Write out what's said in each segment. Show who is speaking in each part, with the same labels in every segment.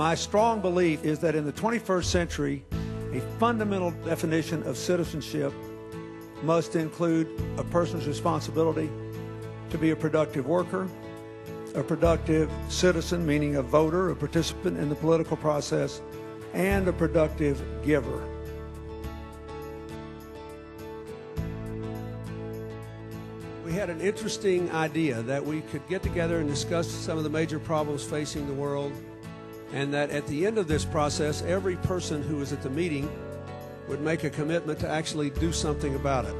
Speaker 1: My strong belief is that in the 21st century, a fundamental definition of citizenship must include a person's responsibility to be a productive worker, a productive citizen, meaning a voter, a participant in the political process, and a productive giver. We had an interesting idea that we could get together and discuss some of the major problems facing the world, and that at the end of this process, every person who was at the meeting would make a commitment to actually do something about it.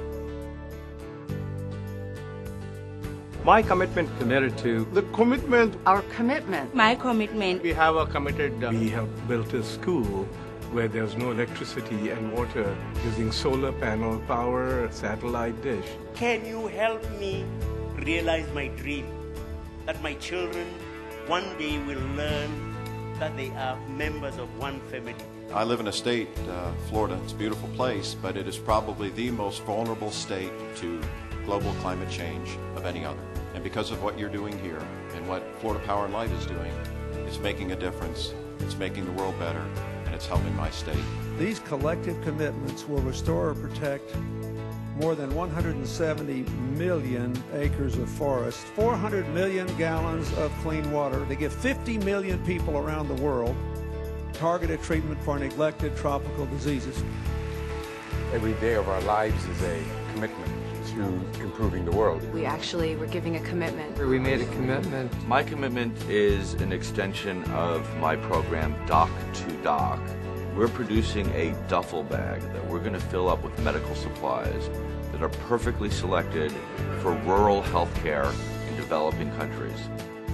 Speaker 2: My commitment committed to
Speaker 3: the commitment
Speaker 4: our commitment.
Speaker 5: My commitment.
Speaker 3: We have a committed uh,
Speaker 6: we have built a school where there's no electricity and water using solar panel power satellite dish.
Speaker 7: Can you help me realize my dream? That my children one day will learn that they are members of one family
Speaker 8: I live in a state, uh, Florida. It's a beautiful place, but it is probably the most vulnerable state to global climate change of any other. And because of what you're doing here and what Florida Power and Light is doing, it's making a difference. It's making the world better, and it's helping my state.
Speaker 1: These collective commitments will restore or protect more than 170 million acres of forest, 400 million gallons of clean water. They give 50 million people around the world targeted treatment for neglected tropical diseases.
Speaker 2: every day of our lives is a commitment to improving the world.
Speaker 4: we actually were giving a commitment
Speaker 2: We made a commitment.
Speaker 9: My commitment is an extension of my program, Doc to Doc. We're producing a duffel bag that we're going to fill up with medical supplies that are perfectly selected for rural health care in developing countries.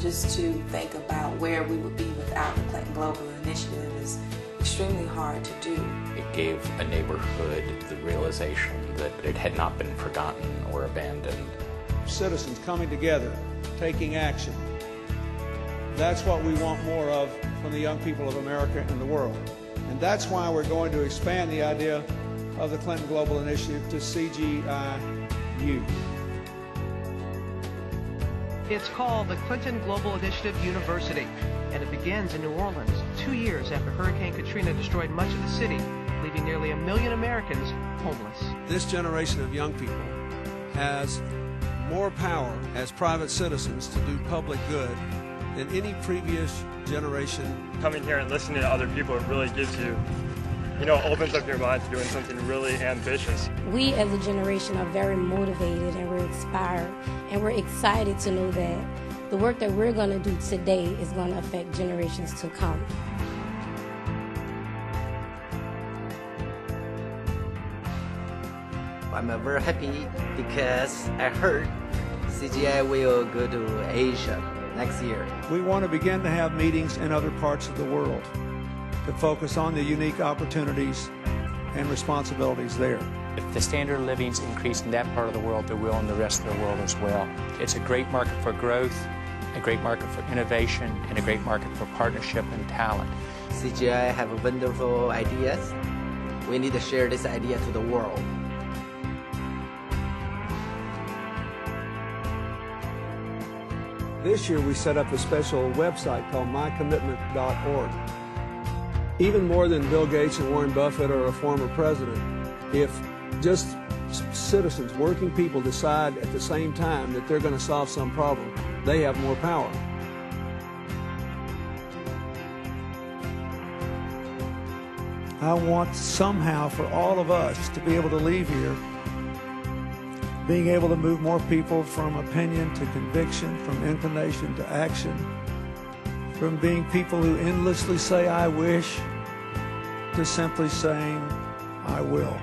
Speaker 10: Just to think about where we would be without the Clinton Global Initiative is extremely hard to do.
Speaker 11: It gave a neighborhood the realization that it had not been forgotten or abandoned.
Speaker 1: Citizens coming together, taking action. That's what we want more of from the young people of America and the world. And that's why we're going to expand the idea of the Clinton Global Initiative to CGIU.
Speaker 12: It's called the Clinton Global Initiative University, and it begins in New Orleans two years after Hurricane Katrina destroyed much of the city, leaving nearly a million Americans homeless.
Speaker 1: This generation of young people has more power as private citizens to do public good than any previous generation.
Speaker 13: Coming here and listening to other people, it really gives you, you know, opens up your mind to doing something really ambitious.
Speaker 5: we as a generation are very motivated and we're inspired and we're excited to know that the work that we're going to do today is going to affect generations to come
Speaker 14: I'm very happy because I heard CGI will go to Asia next year.
Speaker 1: We want to begin to have meetings in other parts of the world to focus on the unique opportunities and responsibilities there.
Speaker 15: If the standard of living's increased in that part of the world, it will in the rest of the world as well. It's a great market for growth, a great market for innovation, and a great market for partnership and talent.
Speaker 14: CGI have wonderful ideas. We need to share this idea to the world.
Speaker 1: This year we set up a special website called mycommitment.org. Even more than Bill Gates and Warren Buffett or a former president, if just citizens, working people decide at the same time that they're going to solve some problem, they have more power. I want somehow for all of us to be able to leave here being able to move more people from opinion to conviction, from inclination to action, from being people who endlessly say, I wish, to simply saying, I will.